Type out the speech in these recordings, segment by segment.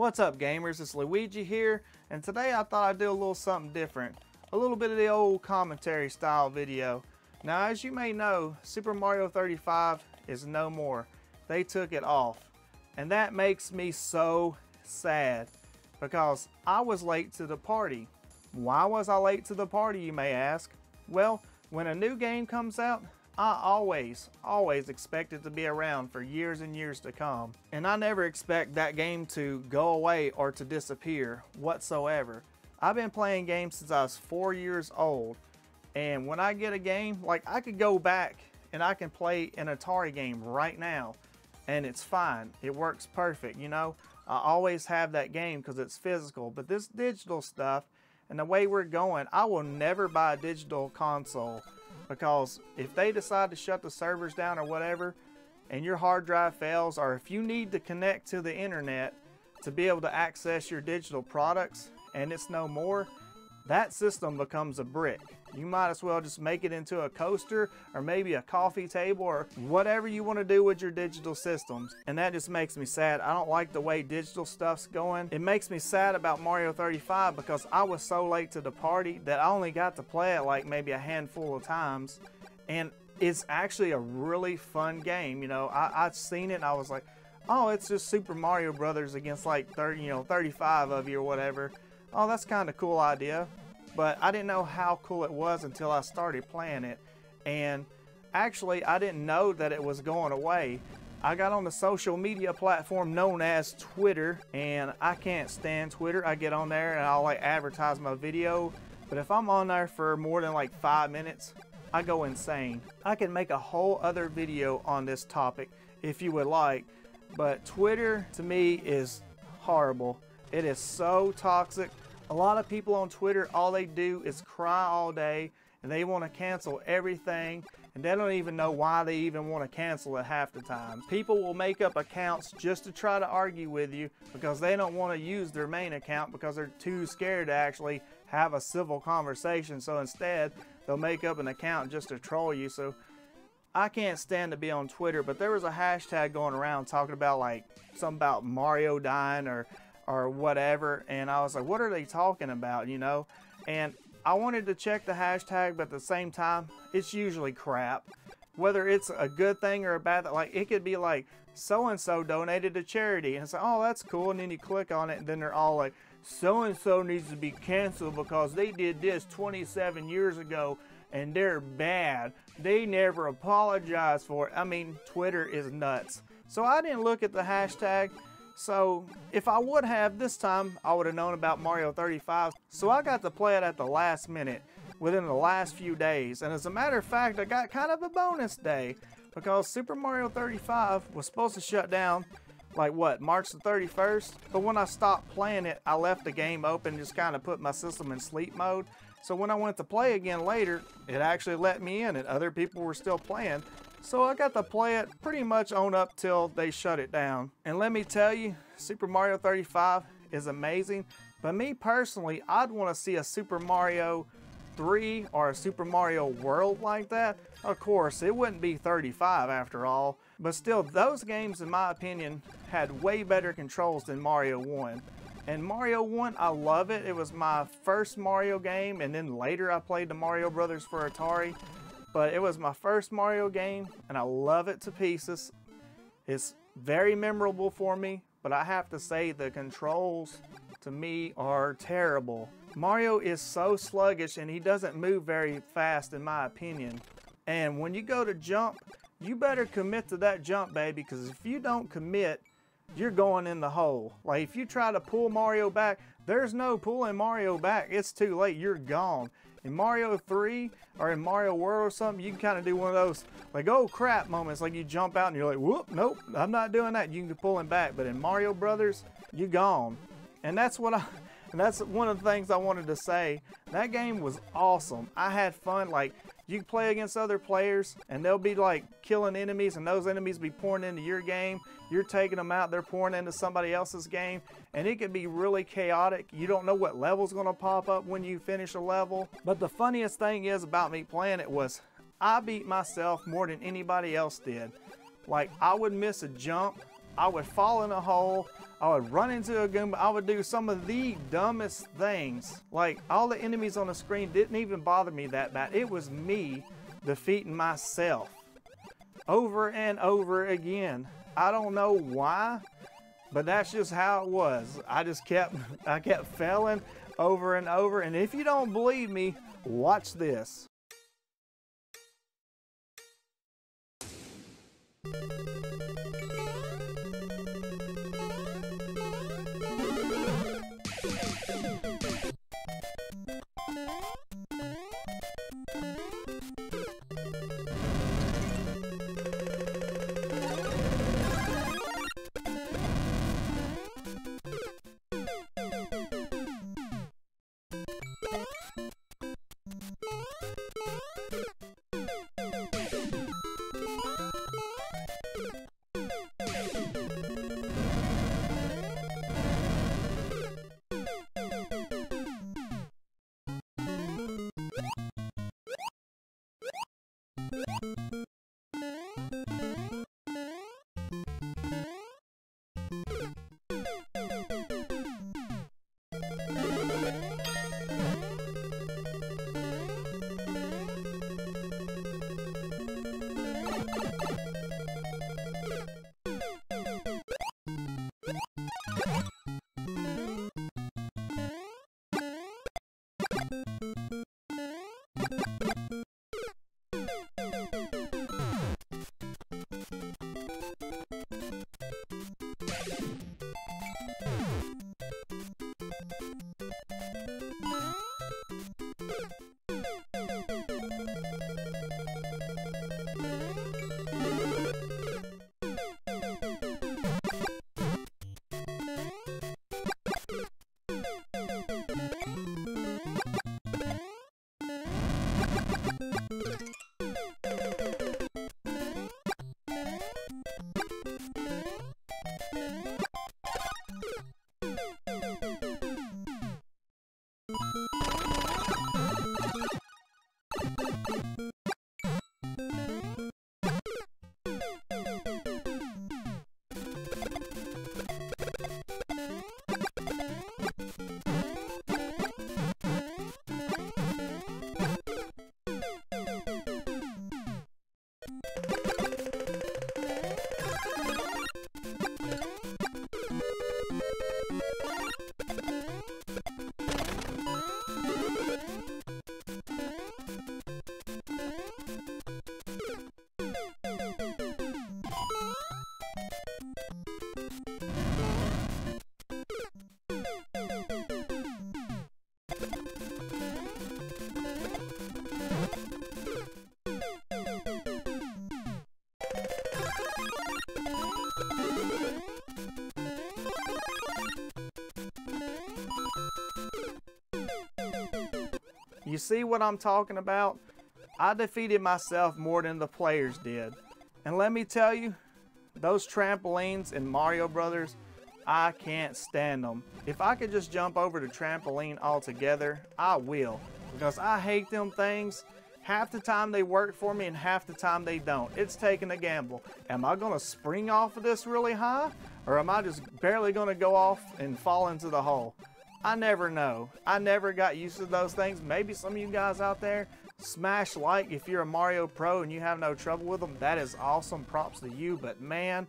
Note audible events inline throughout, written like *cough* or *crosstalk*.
What's up gamers, it's LeeWeeGee here, and today I thought I'd do a little something different. A little bit of the old commentary style video. Now as you may know, Super Mario 35 is no more. They took it off. And that makes me so sad because I was late to the party. Why was I late to the party you may ask? Well, when a new game comes out, I always, always expect it to be around for years and years to come. And I never expect that game to go away or to disappear whatsoever. I've been playing games since I was four years old. And when I get a game, like I could go back and I can play an Atari game right now and it's fine. It works perfect, you know. I always have that game because it's physical. But this digital stuff and the way we're going, I will never buy a digital console because if they decide to shut the servers down or whatever and your hard drive fails or if you need to connect to the internet to be able to access your digital products and it's no more, that system becomes a brick. You might as well just make it into a coaster or maybe a coffee table or whatever you want to do with your digital systems. And that just makes me sad. I don't like the way digital stuff's going. It makes me sad about Mario 35 because I was so late to the party that I only got to play it like maybe a handful of times. And it's actually a really fun game. You know, I, I've seen it and I was like, oh, it's just Super Mario Brothers against like 30, you know, 35 of you or whatever. Oh, that's kind of cool idea but I didn't know how cool it was until I started playing it. And actually, I didn't know that it was going away. I got on the social media platform known as Twitter, and I can't stand Twitter. I get on there and I'll like advertise my video, but if I'm on there for more than like five minutes, I go insane. I can make a whole other video on this topic if you would like, but Twitter to me is horrible. It is so toxic. A lot of people on Twitter, all they do is cry all day and they want to cancel everything and they don't even know why they even want to cancel it half the time. People will make up accounts just to try to argue with you because they don't want to use their main account because they're too scared to actually have a civil conversation. So instead, they'll make up an account just to troll you. So I can't stand to be on Twitter, but there was a hashtag going around talking about like something about Mario dying or or whatever. And I was like, what are they talking about, you know? And I wanted to check the hashtag, but at the same time, it's usually crap. Whether it's a good thing or a bad thing, like it could be like so and so donated to charity, and it's like, oh, that's cool. And then you click on it, and then they're all like, so and so needs to be canceled because they did this 27 years ago and they're bad. They never apologized for it. I mean, Twitter is nuts. So I didn't look at the hashtag. So if I would have this time, I would have known about Mario 35. So I got to play it at the last minute within the last few days. And as a matter of fact, I got kind of a bonus day because Super Mario 35 was supposed to shut down like what, March the 31st? But when I stopped playing it, I left the game open just kind of put my system in sleep mode. So when I went to play again later, it actually let me in and other people were still playing. So I got to play it pretty much on up till they shut it down. And let me tell you, Super Mario 35 is amazing. But me personally, I'd want to see a Super Mario 3 or a Super Mario World like that. Of course, it wouldn't be 35 after all. But still, those games, in my opinion, had way better controls than Mario 1. And Mario 1, I love it. It was my first Mario game, and then later I played the Mario Brothers for Atari. But it was my first Mario game, and I love it to pieces. It's very memorable for me, but I have to say the controls to me are terrible. Mario is so sluggish and he doesn't move very fast in my opinion. And when you go to jump, you better commit to that jump, baby, because if you don't commit, you're going in the hole. Like if you try to pull Mario back, there's no pulling Mario back. It's too late. You're gone. In Mario 3 or in Mario World or something, you can kind of do one of those like, oh crap moments. Like you jump out and you're like, whoop, nope, I'm not doing that. You can pull him back. But in Mario Brothers, you gone. And that's what I, and *laughs* that's one of the things I wanted to say. That game was awesome. I had fun. Like, you play against other players and they'll be like killing enemies and those enemies be pouring into your game. You're taking them out, they're pouring into somebody else's game. And it can be really chaotic. You don't know what level's to pop up when you finish a level. But the funniest thing is about me playing it was I beat myself more than anybody else did. Like, I would miss a jump I would fall in a hole, I would run into a Goomba, I would do some of the dumbest things. Like, all the enemies on the screen didn't even bother me that bad. It was me defeating myself over and over again. I don't know why, but that's just how it was. I just kept, *laughs* I kept failing over and over. And if you don't believe me, watch this. You see what I'm talking about? I defeated myself more than the players did. And let me tell you, those trampolines in Mario Brothers, I can't stand them. If I could just jump over the trampoline altogether, I will. Because I hate them things. Half the time they work for me and half the time they don't. It's taking a gamble. Am I going to spring off of this really high? Or am I just barely going to go off and fall into the hole? I never know. I never got used to those things. Maybe some of you guys out there smash like if you're a Mario Pro and you have no trouble with them. That is awesome. Props to you. But man,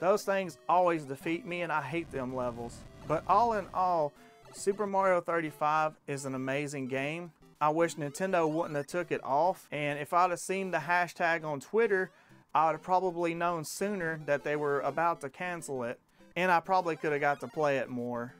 those things always defeat me and I hate them levels. But all in all, Super Mario 35 is an amazing game. I wish Nintendo wouldn't have took it off. And if I'd have seen the hashtag on Twitter, I would have probably known sooner that they were about to cancel it. And I probably could have got to play it more.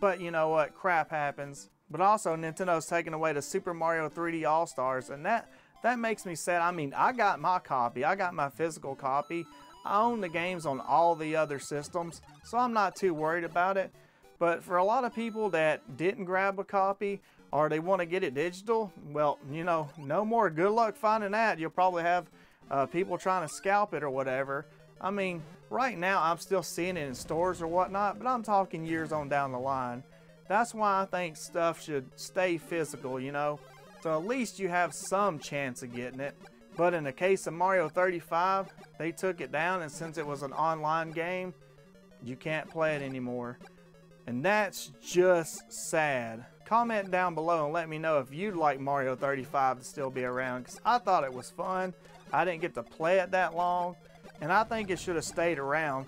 But you know what? Crap happens. But also, Nintendo's taking away the Super Mario 3D All-Stars, and that, that makes me sad. I mean, I got my copy. I got my physical copy. I own the games on all the other systems, so I'm not too worried about it. But for a lot of people that didn't grab a copy, or they want to get it digital, well, you know, no more. Good luck finding that. You'll probably have uh, people trying to scalp it or whatever. I mean, right now I'm still seeing it in stores or whatnot, but I'm talking years on down the line. That's why I think stuff should stay physical, you know? So at least you have some chance of getting it. But in the case of Mario 35, they took it down and since it was an online game, You can't play it anymore. And that's just sad. Comment down below and let me know if you'd like Mario 35 to still be around because I thought it was fun. I didn't get to play it that long and I think it should have stayed around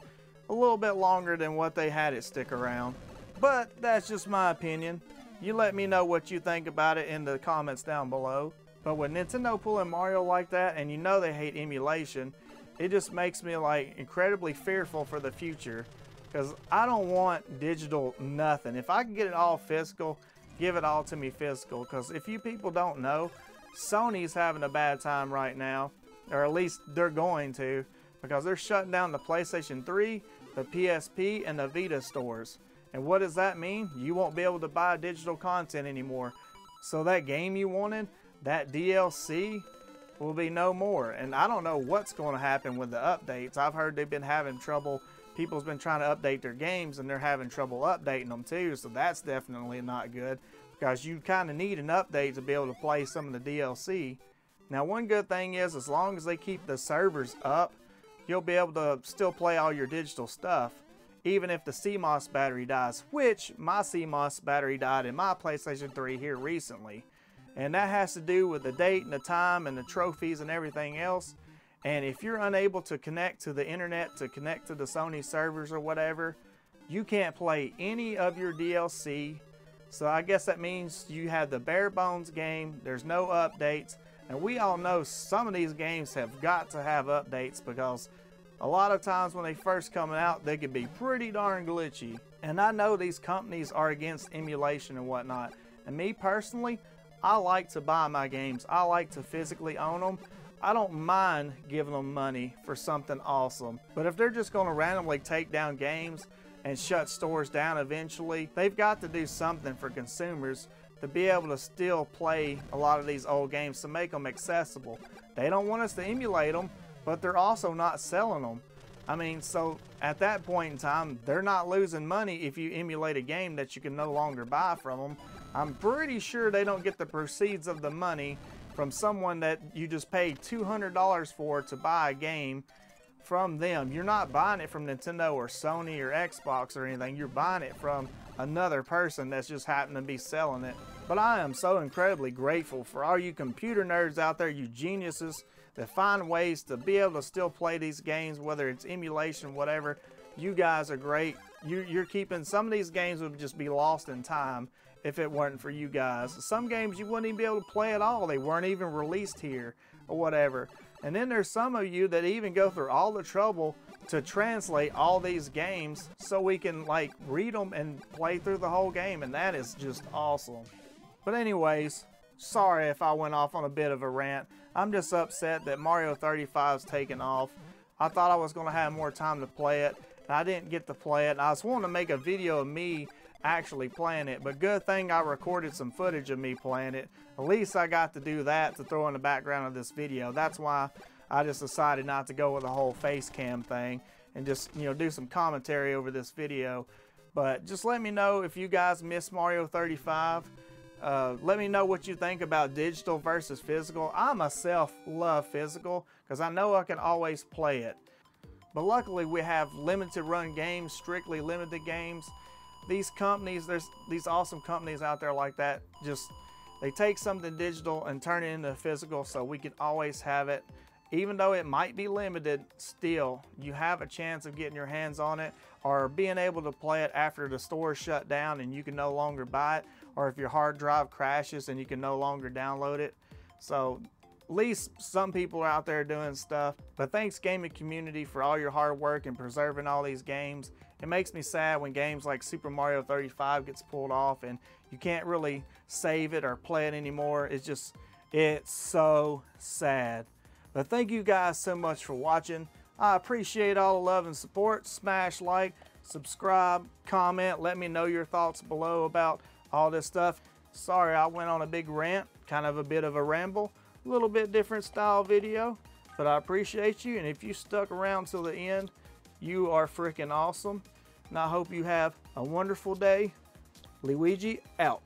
a little bit longer than what they had it stick around. But that's just my opinion. You let me know what you think about it in the comments down below. But with Nintendo pulling Mario like that and you know they hate emulation, it just makes me like incredibly fearful for the future because I don't want digital nothing. If I can get it all physical, give it all to me physical because if you people don't know, Sony's having a bad time right now, or at least they're going to, because they're shutting down the PlayStation 3, the PSP, and the Vita stores. And what does that mean? You won't be able to buy digital content anymore. So that game you wanted, that DLC, will be no more. And I don't know what's going to happen with the updates. I've heard they've been having trouble people's been trying to update their games and they're having trouble updating them too. So that's definitely not good because you kind of need an update to be able to play some of the DLC. Now, one good thing is as long as they keep the servers up, you'll be able to still play all your digital stuff even if the CMOS battery dies, which my CMOS battery died in my PlayStation 3 here recently. And that has to do with the date and the time and the trophies and everything else. And if you're unable to connect to the internet, to connect to the Sony servers or whatever, you can't play any of your DLC. So I guess that means you have the bare bones game, there's no updates. And we all know some of these games have got to have updates because a lot of times when they first come out, they can be pretty darn glitchy. And I know these companies are against emulation and whatnot. And me personally, I like to buy my games. I like to physically own them. I don't mind giving them money for something awesome. But if they're just going to randomly take down games and shut stores down eventually, they've got to do something for consumers to be able to still play a lot of these old games to make them accessible. They don't want us to emulate them, but they're also not selling them. I mean, so at that point in time, they're not losing money if you emulate a game that you can no longer buy from them. I'm pretty sure they don't get the proceeds of the money from someone that you just paid $200 for to buy a game from them. You're not buying it from Nintendo or Sony or Xbox or anything. You're buying it from another person that's just happened to be selling it. But I am so incredibly grateful for all you computer nerds out there, you geniuses that find ways to be able to still play these games, whether it's emulation, whatever. You guys are great. You're keeping some of these games would just be lost in time if it weren't for you guys. Some games you wouldn't even be able to play at all. They weren't even released here or whatever. And then there's some of you that even go through all the trouble to translate all these games so we can like read them and play through the whole game and that is just awesome. But anyways, sorry if I went off on a bit of a rant. I'm just upset that Mario 35 is taking off. I thought I was going to have more time to play it. I didn't get to play it. I was wanting to make a video of me actually playing it. But good thing I recorded some footage of me playing it. At least I got to do that to throw in the background of this video. That's why I just decided not to go with the whole face cam thing and just, you know, do some commentary over this video. But just let me know if you guys miss Mario 35. Uh, let me know what you think about digital versus physical. I myself love physical because I know I can always play it. But luckily we have limited run games, strictly limited games these companies, there's these awesome companies out there like that, just they take something digital and turn it into physical so we can always have it. Even though it might be limited, still, you have a chance of getting your hands on it or being able to play it after the store is shut down and you can no longer buy it, or if your hard drive crashes and you can no longer download it. So at least some people are out there doing stuff. But thanks gaming community for all your hard work and preserving all these games. It makes me sad when games like Super Mario 35 gets pulled off and you can't really save it or play it anymore. It's just, it's so sad. But thank you guys so much for watching. I appreciate all the love and support. Smash like, subscribe, comment, let me know your thoughts below about all this stuff. Sorry I went on a big rant, kind of a bit of a ramble, a little bit different style video, but I appreciate you and if you stuck around till the end, you are freaking awesome. And I hope you have a wonderful day. LeeWeeGee out.